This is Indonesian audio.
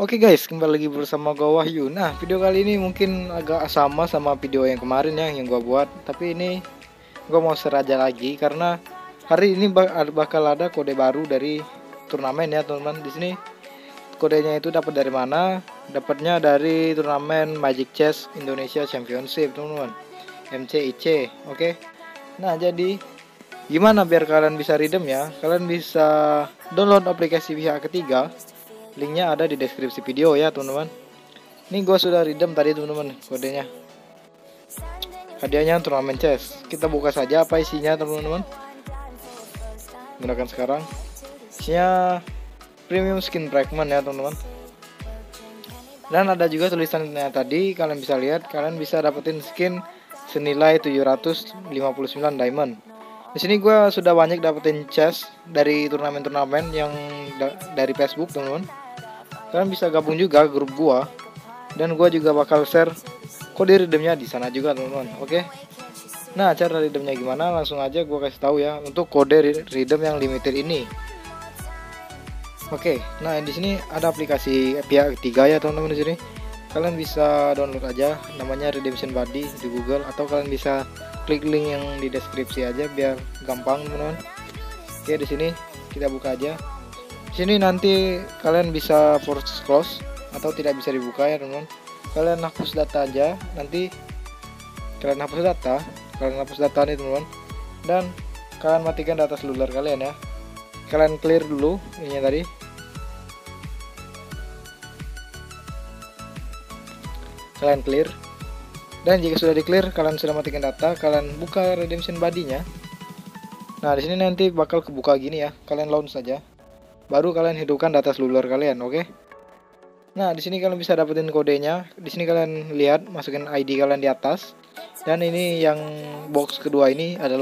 Oke guys, kembali lagi bersama gue Wahyu. Nah, video kali ini mungkin agak sama sama video yang kemarin ya yang gue buat, tapi ini gue mau seraja lagi karena hari ini bakal ada kode baru dari turnamen ya teman-teman. Di sini kodenya itu dapat dari mana? Dapatnya dari turnamen Magic Chess Indonesia Championship teman-teman. MCIC, oke. Nah, jadi gimana biar kalian bisa redeem ya? Kalian bisa download aplikasi pihak ketiga linknya ada di deskripsi video ya teman-teman. Ini gue sudah redeem tadi teman-teman kodenya. Hadiahnya turnamen chess. Kita buka saja apa isinya teman-teman. Gunakan sekarang. Isinya premium skin fragment ya teman-teman. Dan ada juga tulisannya tadi kalian bisa lihat kalian bisa dapetin skin senilai 759 diamond. Di sini gue sudah banyak dapetin chest dari turnamen-turnamen yang da dari Facebook teman-teman kalian bisa gabung juga grup gua. Dan gua juga bakal share kode redeemnya di sana juga teman-teman. Oke? Nah cara redeemnya gimana? Langsung aja gua kasih tahu ya untuk kode redeem yang limited ini. Oke nah di sini ada aplikasi pihak ketiga ya teman-teman di sini. Kalian bisa download aja namanya redemption buddy di google atau kalian bisa klik link yang di deskripsi aja biar gampang teman-teman. Oke di sini kita buka aja sini nanti kalian bisa force close atau tidak bisa dibuka ya teman-teman. Kalian hapus data aja. Nanti kalian hapus data kalian hapus data nih teman-teman. Dan kalian matikan data seluler kalian ya. Kalian clear dulu ini tadi. Kalian clear. Dan jika sudah di clear kalian sudah matikan data kalian buka redemption body-nya. Nah di sini nanti bakal kebuka gini ya. Kalian launch saja baru kalian hidupkan data seluler kalian oke okay? nah di sini kalian bisa dapetin kodenya di sini kalian lihat masukin ID kalian di atas dan ini yang box kedua ini adalah